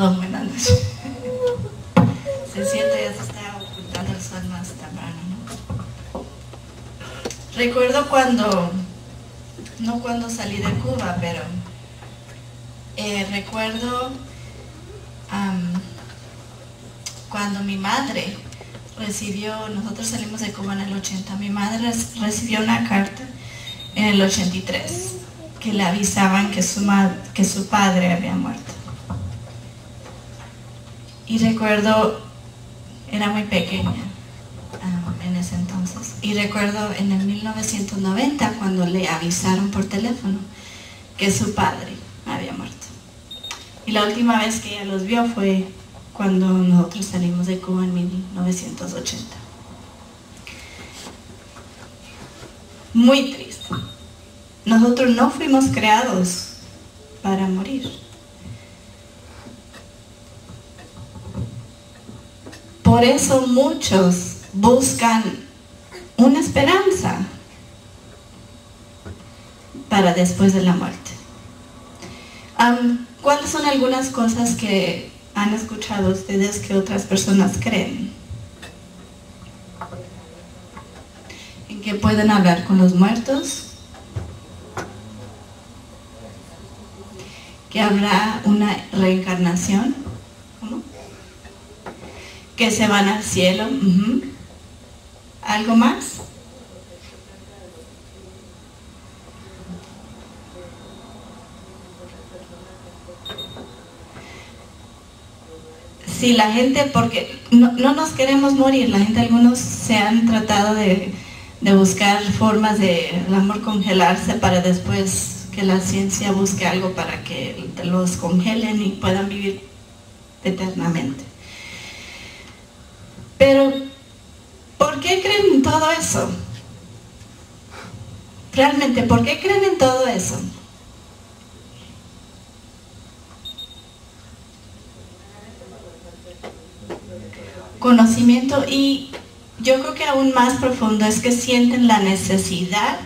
Perdón, buenas noches. Se siente, ya se está ocultando el sol más temprano, ¿no? Recuerdo cuando, no cuando salí de Cuba, pero eh, recuerdo cuando mi madre recibió, nosotros salimos de Cuba en el 80, mi madre recibió una carta en el 83 que le avisaban que su, que su padre había muerto. Y recuerdo, era muy pequeña um, en ese entonces, y recuerdo en el 1990 cuando le avisaron por teléfono que su padre había muerto. Y la última vez que ella los vio fue cuando nosotros salimos de Cuba en 1980. Muy triste. Nosotros no fuimos creados para morir. Por eso muchos buscan una esperanza para después de la muerte. ¿Cuáles son algunas cosas que han escuchado ustedes que otras personas creen? En que pueden hablar con los muertos, que habrá una reencarnación, que se van al cielo. ¿Algo más? Sí, la gente, porque no, nos queremos morir, la gente, algunos se han tratado de, de buscar formas de el amor congelarse para después que la ciencia busque algo para que los congelen y puedan vivir eternamente. Pero, ¿por qué creen en todo eso? Realmente, ¿por qué creen en todo eso? Conocimiento y yo creo que aún más profundo es que sienten la necesidad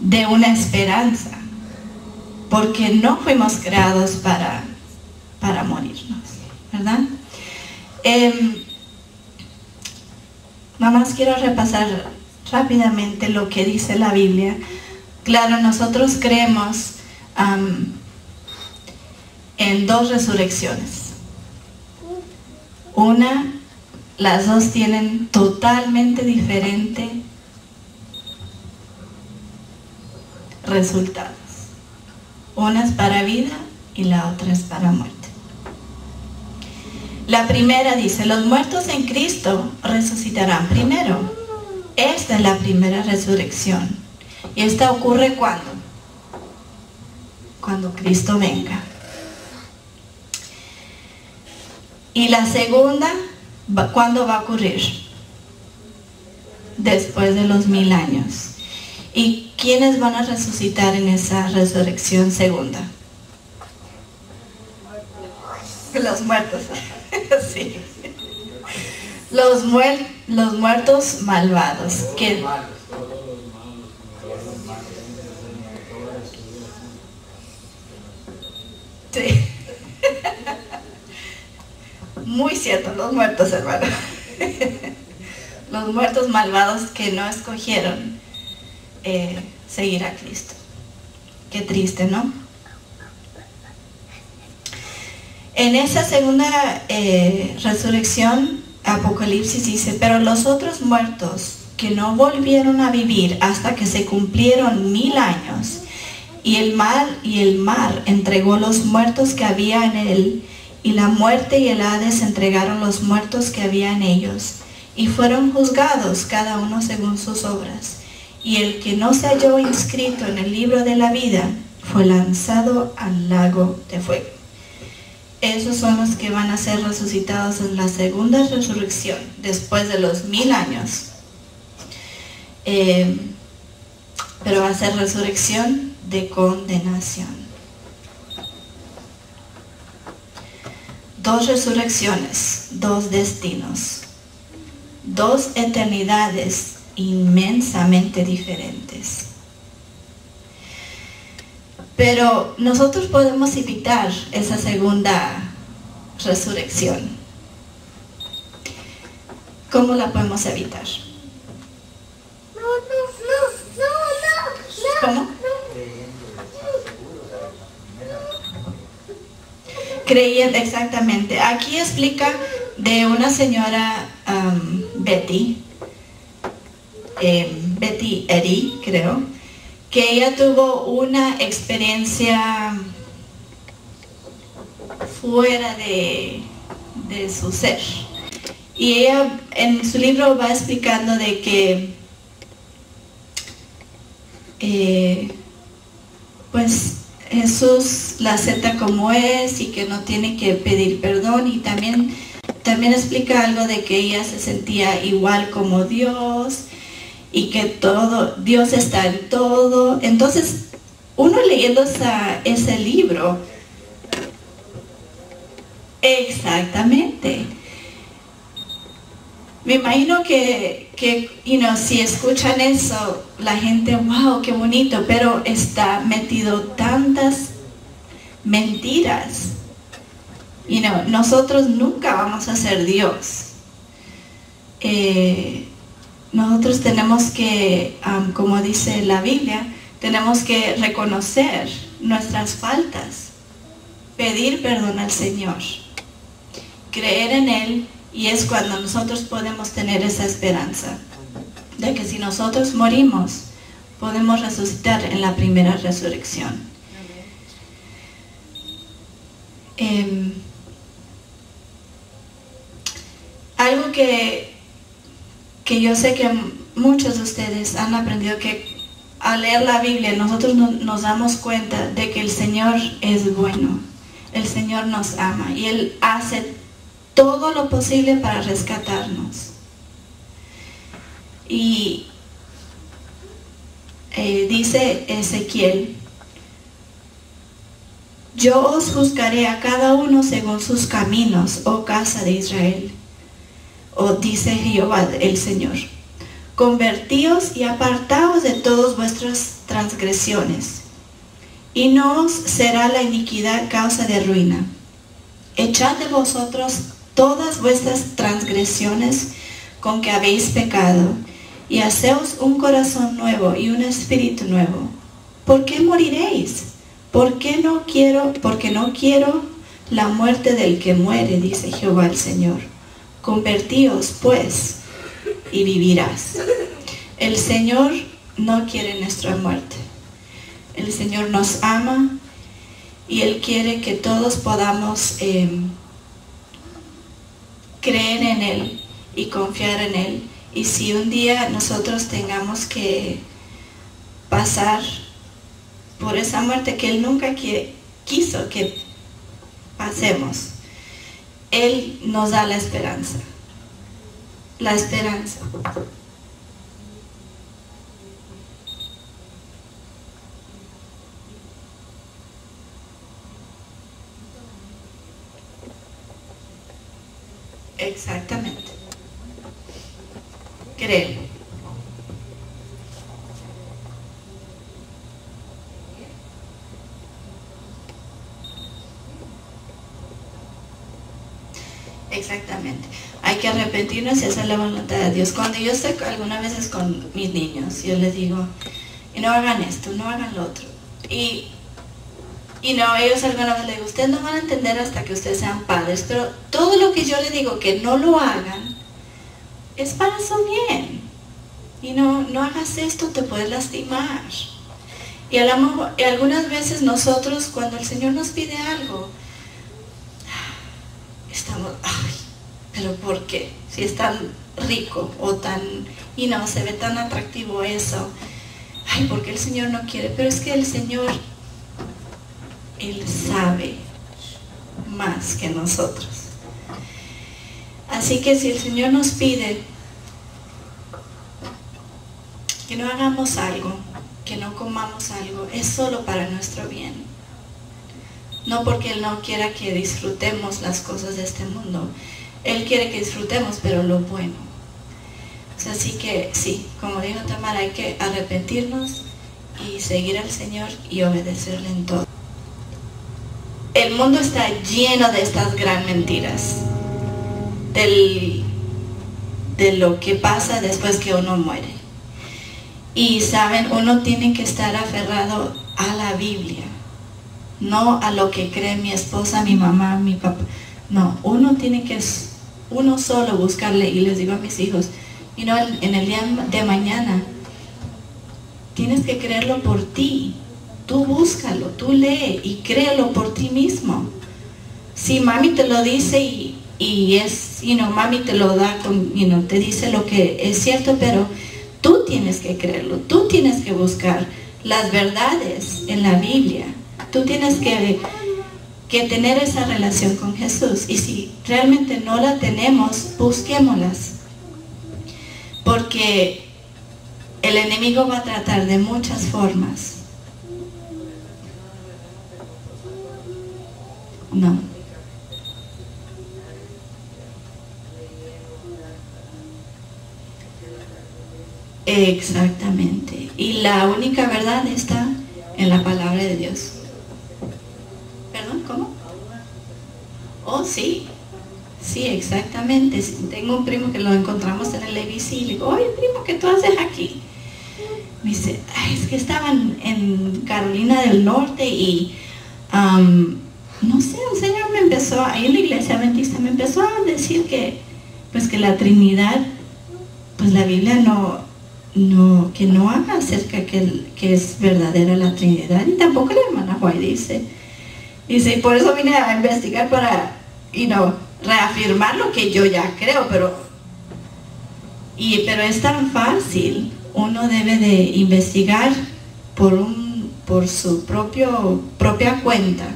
de una esperanza, porque no fuimos creados para, para morirnos, ¿verdad? Eh, quiero repasar rápidamente lo que dice la Biblia. Claro, nosotros creemos en dos resurrecciones. Una, las dos tienen totalmente diferente resultados. Una es para vida y la otra es para muerte. La primera dice, los muertos en Cristo resucitarán primero. Esta es la primera resurrección. Y esta ocurre cuando? Cuando Cristo venga. Y la segunda, ¿cuándo va a ocurrir? Después de los mil años. ¿Y quiénes van a resucitar en esa resurrección segunda? Los muertos. Sí. Los, los muertos malvados. Que, Sí. Muy cierto, los muertos, hermano. Los muertos malvados que no escogieron eh, seguir a Cristo. Qué triste, ¿no? En esa segunda eh, resurrección, Apocalipsis dice, pero los otros muertos que no volvieron a vivir hasta que se cumplieron mil años, y el mar y el mar entregó los muertos que había en él, y la muerte y el Hades entregaron los muertos que había en ellos, y fueron juzgados cada uno según sus obras y el que no se halló inscrito en el libro de la vida fue lanzado al lago de fuego. Esos son los que van a ser resucitados en la segunda resurrección, después de los mil años. Eh, pero va a ser resurrección de condenación. Dos resurrecciones, dos destinos, dos eternidades inmensamente diferentes. Pero nosotros podemos evitar esa segunda resurrección. ¿Cómo la podemos evitar? ¿Cómo? Creyendo, exactamente. Aquí explica de una señora um, Betty, eh, Betty Eddy, creo, que ella tuvo una experiencia fuera de, su ser. Y ella en su libro va explicando de que eh, pues Jesús la acepta como es y que no tiene que pedir perdón y también también explica algo de que ella se sentía igual como Dios y que todo, Dios está en todo. Entonces, uno leyendo ese libro, exactamente. Me imagino que, que si escuchan eso, la gente, wow, qué bonito, pero está metido tantas mentiras. Y no, nosotros nunca vamos a ser Dios. Eh, nosotros tenemos que, como dice la Biblia, tenemos que reconocer nuestras faltas, pedir perdón al Señor, creer en Él y es cuando nosotros podemos tener esa esperanza de que si nosotros morimos, podemos resucitar en la primera resurrección. Em, algo que que yo sé que muchos de ustedes han aprendido que al leer la Biblia nosotros nos damos cuenta de que el Señor es bueno, el Señor nos ama y Él hace todo lo posible para rescatarnos. Y eh, dice Ezequiel, yo os juzgaré a cada uno según sus caminos, oh casa de Israel o dice Jehová el Señor. Convertíos y apartaos de todas vuestras transgresiones, y no os será la iniquidad causa de ruina. Echad de vosotros todas vuestras transgresiones con que habéis pecado, y haceos un corazón nuevo y un espíritu nuevo. ¿Por qué moriréis? ¿Por qué no quiero? Porque no quiero la muerte del que muere, dice Jehová el Señor Convertíos pues y vivirás. El Señor no quiere nuestra muerte. El Señor nos ama y Él quiere que todos podamos em, creer en Él y confiar en Él. Y si un día nosotros tengamos que pasar por esa muerte que Él nunca quiso que pasemos, él nos da la esperanza. La esperanza. Exactamente. Creo. Exactamente. Hay que arrepentirnos y hacer la voluntad de Dios. Cuando yo estoy algunas veces con mis niños, yo les digo, y no hagan esto, no hagan lo otro. Y, y no, ellos alguna vez les digo, ustedes no van a entender hasta que ustedes sean padres, pero todo lo que yo les digo que no lo hagan, es para su bien. Y no, no hagas esto, te puedes lastimar. Y, a la, y algunas veces nosotros, cuando el Señor nos pide algo, estamos, ay, pero ¿por qué? Si es tan rico o tan, y no, se ve tan atractivo eso, ay, porque el Señor no quiere, pero es que el Señor, Él sabe más que nosotros. Así que si el Señor nos pide que no hagamos algo, que no comamos algo, es solo para nuestro bien no porque Él no quiera que disfrutemos las cosas de este mundo. Él quiere que disfrutemos, pero lo bueno. así que sí, como dijo Tamara, hay que arrepentirnos y seguir al Señor y obedecerle en todo. El mundo está lleno de estas gran mentiras, del, de lo que pasa después que uno muere. Y saben, uno tiene que estar aferrado a la Biblia, no a lo que cree mi esposa, mi mamá, mi papá. No, uno tiene que uno solo buscarle y les digo a mis hijos, y no en el día de mañana tienes que creerlo por ti. Tú búscalo, tú lee y créelo por ti mismo. Si mami te lo dice y, es, y no mami te lo da, con, you te dice lo que es cierto, pero tú tienes que creerlo, tú tienes que buscar las verdades en la Biblia. Tú tienes que, que tener esa relación con Jesús. Y si realmente no la tenemos, busquémoslas. Porque el enemigo va a tratar de muchas formas. No. Exactamente. Y la única verdad está en la palabra de Dios. ¿Perdón? ¿Cómo? Oh, sí. Sí, exactamente. Tengo un primo que lo encontramos en el ABC y le digo, oye, primo, ¿qué tú haces aquí? Me dice, es que estaban en Carolina del Norte y no sé, un señor me empezó, ahí en la iglesia adventista me empezó a decir que pues que la Trinidad, pues la Biblia no, no, que no habla acerca que, que es verdadera la Trinidad y tampoco la hermana White dice. Dice, y por eso vine a investigar para, y no, reafirmar lo que yo ya creo, pero, y, pero es tan fácil. Uno debe de investigar por, un, por su propio, propia cuenta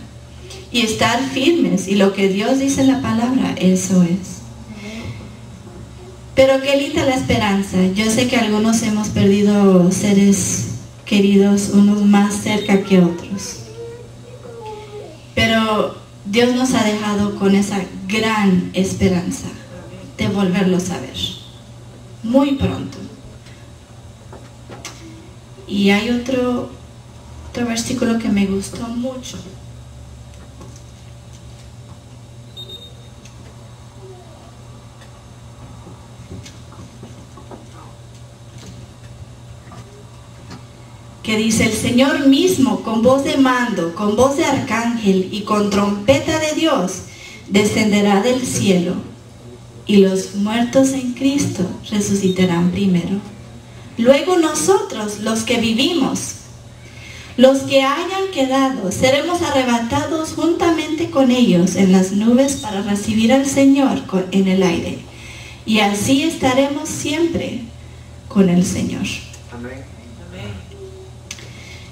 y estar firmes. Y lo que Dios dice en la palabra, eso es. Pero qué linda la esperanza. Yo sé que algunos hemos perdido seres queridos, unos más cerca que otros. Pero Dios nos ha dejado con esa gran esperanza de volverlos a ver. Muy pronto. Y hay otro, otro versículo que me gustó mucho. Que dice, el Señor mismo con voz de mando, con voz de arcángel y con trompeta de Dios, descenderá del cielo y los muertos en Cristo resucitarán primero. Luego nosotros, los que vivimos, los que hayan quedado, seremos arrebatados juntamente con ellos en las nubes para recibir al Señor en el aire. Y así estaremos siempre con el Señor. Amén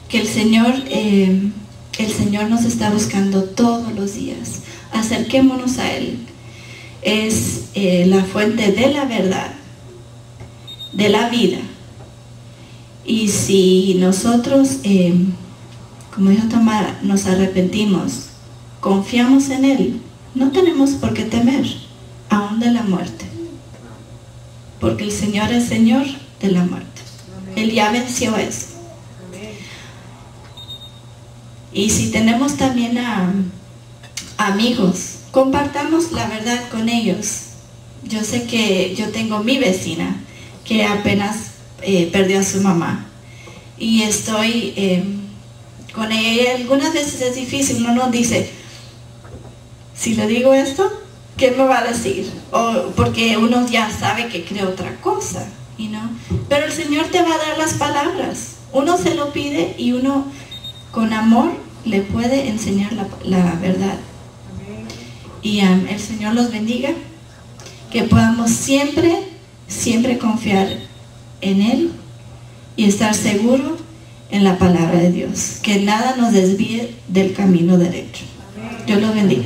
que el Señor, eh, el Señor nos está buscando todos los días. Acerquémonos a Él. Es eh, la fuente de la verdad, de la vida. Y si nosotros, eh, como dijo Tamara, nos arrepentimos, confiamos en Él, no tenemos por qué temer, aún de la muerte. Porque el Señor es Señor de la muerte. Él ya venció eso. Y si tenemos también a amigos, compartamos la verdad con ellos. Yo sé que yo tengo mi vecina que apenas eh, perdió a su mamá y estoy eh, con ella. Algunas veces es difícil, uno no dice, si le digo esto, ¿qué me va a decir? O porque uno ya sabe que cree otra cosa, no. Pero el Señor te va a dar las palabras. Uno se lo pide y uno con amor le puede enseñar la, verdad. Y el Señor los bendiga, que podamos siempre, siempre confiar en Él y estar seguro en la palabra de Dios. Que nada nos desvíe del camino derecho. Dios los bendiga.